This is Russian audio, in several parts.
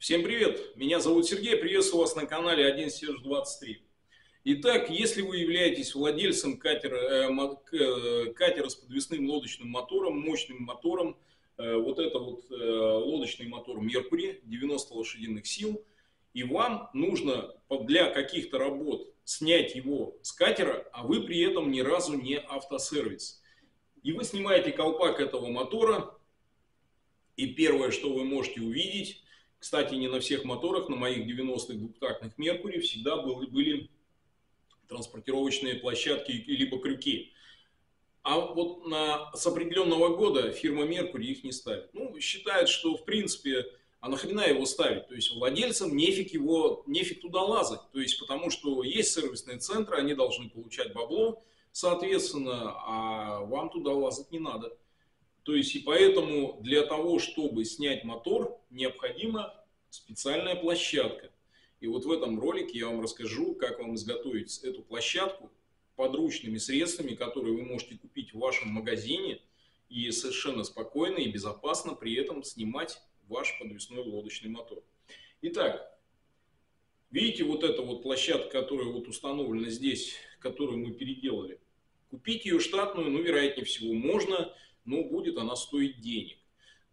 Всем привет! Меня зовут Сергей, приветствую вас на канале 1Серж23. Итак, если вы являетесь владельцем катера, э, э, катера с подвесным лодочным мотором, мощным мотором, э, вот это вот лодочный мотор Mercury, 90 лошадиных сил, и вам нужно для каких-то работ снять его с катера, а вы при этом ни разу не автосервис. И вы снимаете колпак этого мотора, и первое, что вы можете увидеть, кстати, не на всех моторах, на моих 90-х двухтактных Меркурий всегда были, были транспортировочные площадки либо крюки. А вот на, с определенного года фирма Меркурий их не ставит. Ну, считает, что в принципе, а нахрена его ставить? То есть владельцам нефиг его, нефиг туда лазать. То есть потому что есть сервисные центры, они должны получать бабло, соответственно, а вам туда лазать не надо. То есть и поэтому для того, чтобы снять мотор, необходима специальная площадка. И вот в этом ролике я вам расскажу, как вам изготовить эту площадку подручными средствами, которые вы можете купить в вашем магазине и совершенно спокойно и безопасно при этом снимать ваш подвесной лодочный мотор. Итак, видите вот эта вот площадка, которая вот установлена здесь, которую мы переделали. Купить ее штатную, ну, вероятнее всего, можно, но будет она стоить денег.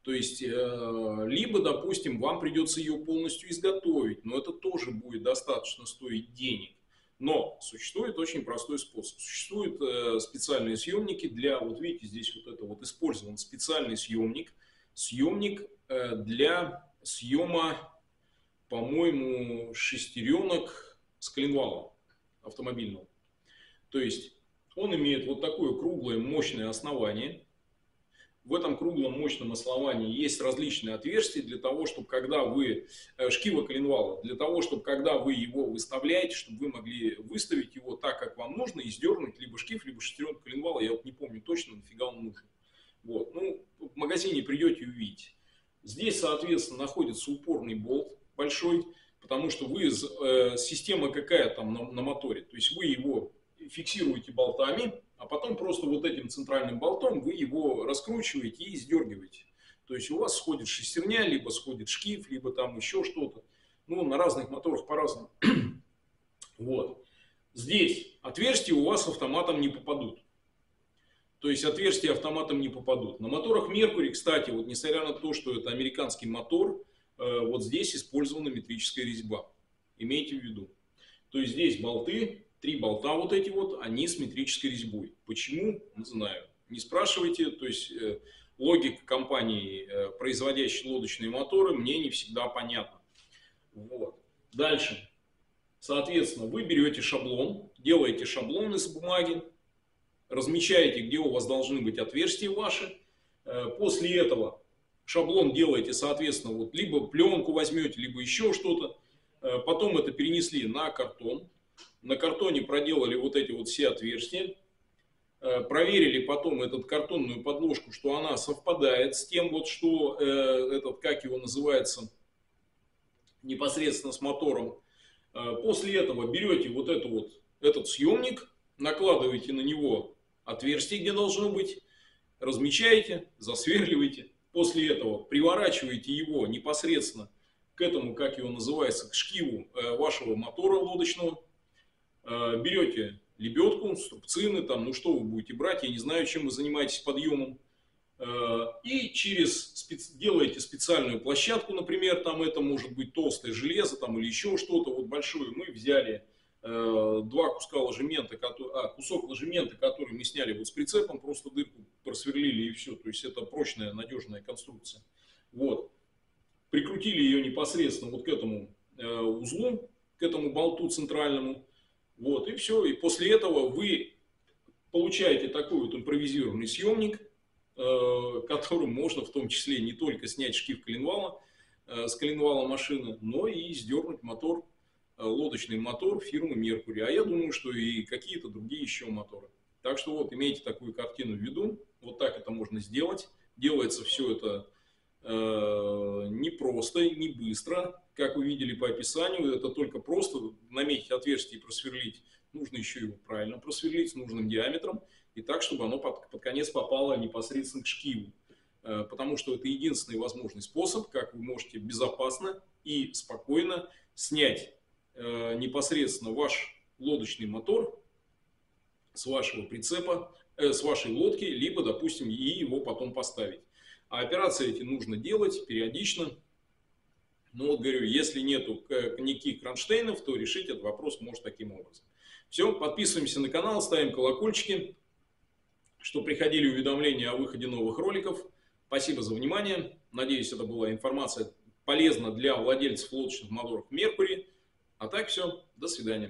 То есть, э, либо, допустим, вам придется ее полностью изготовить, но это тоже будет достаточно стоить денег. Но существует очень простой способ. Существуют э, специальные съемники для, вот видите, здесь вот это вот использован специальный съемник. Съемник э, для съема, по-моему, шестеренок с коленвалом автомобильного. То есть он имеет вот такое круглое мощное основание – в этом круглом мощном основании есть различные отверстия для того, чтобы когда вы, э, шкива коленвала, для того, чтобы когда вы его выставляете, чтобы вы могли выставить его так, как вам нужно, и сдернуть либо шкив, либо шестеренку коленвала, я вот не помню точно, нафига он нужен. Вот. Ну, в магазине придете и увидите. Здесь, соответственно, находится упорный болт большой, потому что вы, э, система какая там на, на моторе, то есть вы его фиксируете болтами, а потом просто вот этим центральным болтом вы его раскручиваете и сдергиваете. То есть у вас сходит шестерня, либо сходит шкив, либо там еще что-то. Ну, на разных моторах по-разному. вот. Здесь отверстия у вас автоматом не попадут. То есть отверстия автоматом не попадут. На моторах Mercury, кстати, вот несмотря на то, что это американский мотор, э, вот здесь использована метрическая резьба. Имейте в виду. То есть здесь болты три болта вот эти вот, они с метрической резьбой. Почему? Не знаю. Не спрашивайте. То есть э, логика компании, э, производящей лодочные моторы, мне не всегда понятна. Вот. Дальше. Соответственно, вы берете шаблон, делаете шаблон из бумаги, размечаете, где у вас должны быть отверстия ваши. Э, после этого шаблон делаете, соответственно, вот либо пленку возьмете, либо еще что-то. Потом это перенесли на картон на картоне проделали вот эти вот все отверстия, э, проверили потом эту картонную подложку, что она совпадает с тем, вот что э, этот, как его называется, непосредственно с мотором. Э, после этого берете вот эту вот, этот съемник, накладываете на него отверстие, где должно быть, размечаете, засверливаете. После этого приворачиваете его непосредственно к этому, как его называется, к шкиву вашего мотора лодочного. Э, берете лебедку, струбцины, там, ну что вы будете брать, я не знаю, чем вы занимаетесь подъемом, э, и через делаете специальную площадку, например, там это может быть толстое железо там, или еще что-то вот большое. Мы взяли э, два куска ложемента, а, кусок ложемента, который мы сняли вот с прицепом, просто дырку просверлили и все. То есть это прочная, надежная конструкция. Вот. Прикрутили ее непосредственно вот к этому узлу, к этому болту центральному. Вот, и все. И после этого вы получаете такой вот импровизированный съемник, э, которым можно в том числе не только снять шкив коленвала, э, с коленвала машины, но и сдернуть мотор, э, лодочный мотор фирмы Меркурий. А я думаю, что и какие-то другие еще моторы. Так что вот имейте такую картину в виду. Вот так это можно сделать. Делается все это не просто, не быстро как вы видели по описанию, это только просто наметить отверстие и просверлить. Нужно еще его правильно просверлить с нужным диаметром и так, чтобы оно под, под конец попало непосредственно к шкиву. э, потому что это единственный возможный способ, как вы можете безопасно и спокойно снять э, непосредственно ваш лодочный мотор с вашего прицепа, э, с вашей лодки, либо, допустим, и его потом поставить. А операции эти нужно делать периодично. Но вот говорю, если нету никаких кронштейнов, то решить этот вопрос может таким образом. Все, подписываемся на канал, ставим колокольчики, что приходили уведомления о выходе новых роликов. Спасибо за внимание. Надеюсь, это была информация полезна для владельцев лодочных моторов Меркурий. А так все, до свидания.